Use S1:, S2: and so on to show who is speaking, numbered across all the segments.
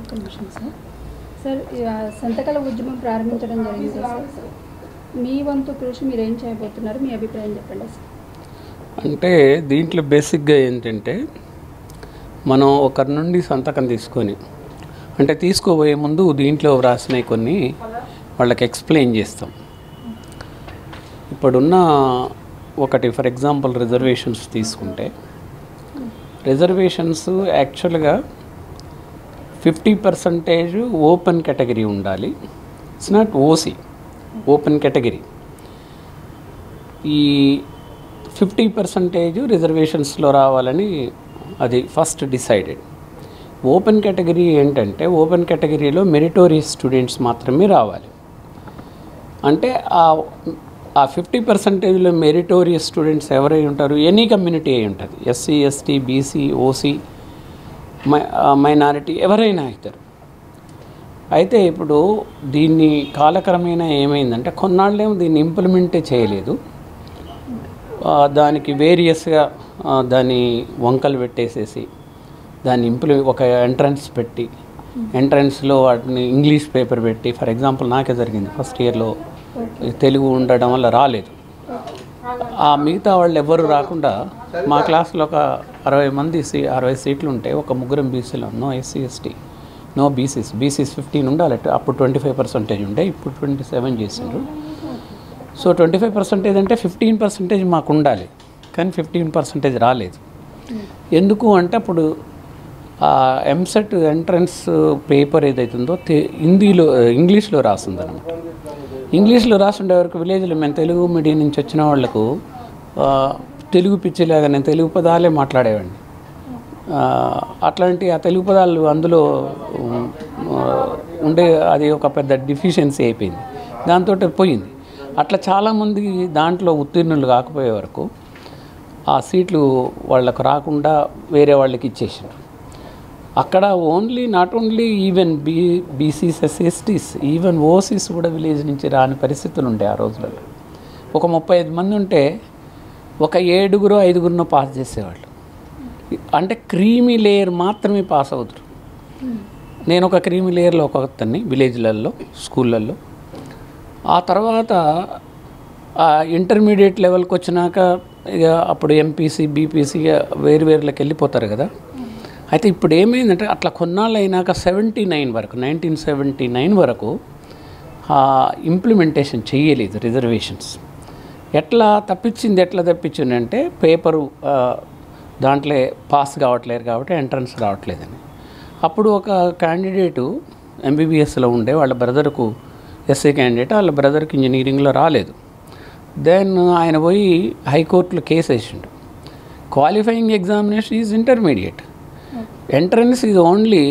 S1: ఒక్క నిమిషం sir. Sir ఇక సంతకాల ఉద్యమం ప్రారంభించడం జరిగింది సార్? మీ వంతు కృషి మీరు ఏం చేయబోతున్నారు? మీ అభిప్రాయం చెప్పండి సార్.
S2: అంటే దీంట్లో బేసిక్గా ఏంటంటే మనం ఒకరి నుండి సంతకం తీసుకొని అంటే తీసుకోబోయే ముందు దీంట్లో వ్రాసినవి కొన్ని వాళ్ళకి ఎక్స్ప్లెయిన్ చేస్తాం. ఇప్పుడున్న ఒకటి ఫర్ ఎగ్జాంపుల్ రిజర్వేషన్స్ తీసుకుంటే రిజర్వేషన్స్ యాక్చువల్గా ఫిఫ్టీ పర్సంటేజ్ ఓపెన్ కేటగిరీ ఉండాలి. It's not OC open category. ఈ ఫిఫ్టీ పర్సంటేజ్ రిజర్వేషన్స్లో రావాలని అది ఫస్ట్ డిసైడెడ్. ఓపెన్ కేటగిరీ ఏంటంటే ఓపెన్ కేటగిరీలో మెరిటోరియస్ స్టూడెంట్స్ మాత్రమే రావాలి. అంటే ఆ ఆ ఫిఫ్టీ పర్సెంటేజ్లో మెరిటోరియస్ స్టూడెంట్స్ ఎవరై ఉంటారు? ఎనీ కమ్యూనిటీ అయి ఉంటుంది. SC ST BC OC minority ఎవరైనా అవుతారు. అయితే ఇప్పుడు దీన్ని కాలక్రమేణా ఏమైందంటే కొన్నాళ్ళేమో దీన్ని ఇంప్లిమెంటే చేయలేదు. దానికి వేరియస్గా దాన్ని వంకలు పెట్టేసేసి దాన్ని ఇంప్లి ఒక ఎంట్రన్స్ పెట్టి ఎంట్రన్స్లో వాటిని ఇంగ్లీష్ పేపర్ పెట్టి ఫర్ ఎగ్జాంపుల్ నాకే జరిగింది ఫస్ట్ ఇయర్లో తెలుగు ఉండడం వల్ల రాలేదు. ఆ మిగతా వాళ్ళు ఎవ్వరు రాకుండా మా క్లాస్లో ఒక అరవై మంది సీ అరవై సీట్లు ఉంటే ఒక ముగ్గురం బీసీలో no SC ST no BCs. BCs fifteen ఉండాలి. అప్పుడు ట్వంటీ ఫైవ్ పర్సెంటేజ్ ఉండే ఇప్పుడు ట్వంటీ సెవెన్ చేసిండ్రు. సో ట్వంటీ ఫైవ్ పర్సెంటేజ్ అంటే ఫిఫ్టీన్ పర్సెంటేజ్ మాకు ఉండాలి. కానీ ఫిఫ్టీన్ పర్సెంటేజ్ రాలేదు. ఎందుకు అంటే అప్పుడు ఎంసెట్ ఎంట్రన్స్ పేపర్ ఏదైతుందో హిందీలో ఇంగ్లీష్లో రాసిందనమాట ఇంగ్లీష్లో రాసుండే వరకు విలేజ్లో మేము తెలుగు మీడియం నుంచి వచ్చిన వాళ్ళకు తెలుగు పిచ్చిలాగా నేను తెలుగు పదాలే మాట్లాడేవాడిని. అట్లాంటి ఆ తెలుగు పదాలు అందులో ఉండే అది ఒక పెద్ద డిఫిషియన్సీ అయిపోయింది. దాంతో పోయింది. అట్లా చాలామంది దాంట్లో ఉత్తీర్ణులు కాకపోయే వరకు ఆ సీట్లు వాళ్ళకు రాకుండా వేరే వాళ్ళకి ఇచ్చేసారు అక్కడ only not only even B BCs ఎస్సీస్ even OCs కూడా విలేజ్ నుంచి రాని పరిస్థితులు ఉండే ఆ రోజులలో. ఒక ముప్పై ఐదు మంది ఉంటే ఒక ఏడుగురు ఐదుగురునో పాస్ చేసేవాళ్ళు. అంటే క్రీమీ లేయర్ మాత్రమే పాస్ అవుతారు. నేను ఒక క్రీమీ లేయర్లో ఒక అతన్ని విలేజ్లలో స్కూళ్ళల్లో ఆ తర్వాత ఇంటర్మీడియట్ లెవెల్కి వచ్చినాక ఇక అప్పుడు ఎంపీసీ బీపీసీ వేరు వేరులోకి వెళ్ళిపోతారు కదా. అయితే ఇప్పుడు ఏమైందంటే అట్లా కొన్నాళ్ళు అయినాక సెవెంటీ నైన్ వరకు నైన్టీన్ సెవెంటీ నైన్ వరకు ఇంప్లిమెంటేషన్ చేయలేదు రిజర్వేషన్స్ ఎట్లా తప్పించింది ఎట్లా తప్పించింది అంటే పేపరు దాంట్లో పాస్ కావట్లేరు కాబట్టి ఎంట్రన్స్ రావట్లేదని. అప్పుడు ఒక క్యాండిడేటు ఎంబీబీఎస్లో ఉండే వాళ్ళ బ్రదర్కు ఎస్సీ క్యాండిడేట్ వాళ్ళ బ్రదర్కి ఇంజనీరింగ్లో రాలేదు. దెన్ ఆయన పోయి హైకోర్టులో కేసు వేసిండు qualifying examination is intermediate entrance ఇది ఓన్లీ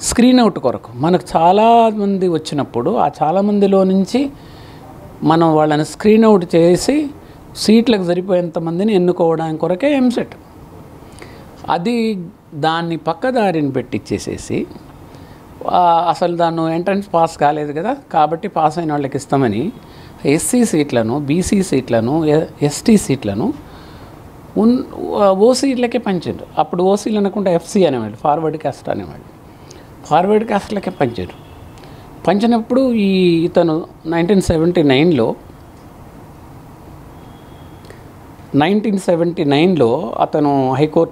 S2: స్క్రీన్ అవుట్ కొరకు. మనకు చాలామంది వచ్చినప్పుడు ఆ చాలామందిలో నుంచి మనం వాళ్ళని స్క్రీన్ అవుట్ చేసి సీట్లకు సరిపోయేంత మందిని ఎన్నుకోవడానికి కొరకే ఎంసెట్ అది దాన్ని పక్కదారిని పెట్టిచ్చేసేసి అసలు దాన్ని ఎంట్రన్స్ పాస్ కాలేదు కదా కాబట్టి పాస్ అయిన వాళ్ళకి ఇస్తామని ఎస్సీ సీట్లను బీసీ సీట్లను ఎస్టీ సీట్లను ఉన్ ఓసీలకే పంచారు అప్పుడు ఓసీలు అనకుండా ఎఫ్సీ అనేవాళ్ళు ఫార్వర్డ్ క్యాస్ట్ అనేవాళ్ళు. ఫార్వర్డ్ క్యాస్ట్లకే పంచారు పంచినప్పుడు ఈ ఇతను నైన్టీన్ సెవెంటీ నైన్లో నైన్టీన్ సెవెంటీ నైన్లో అతను హైకోర్టు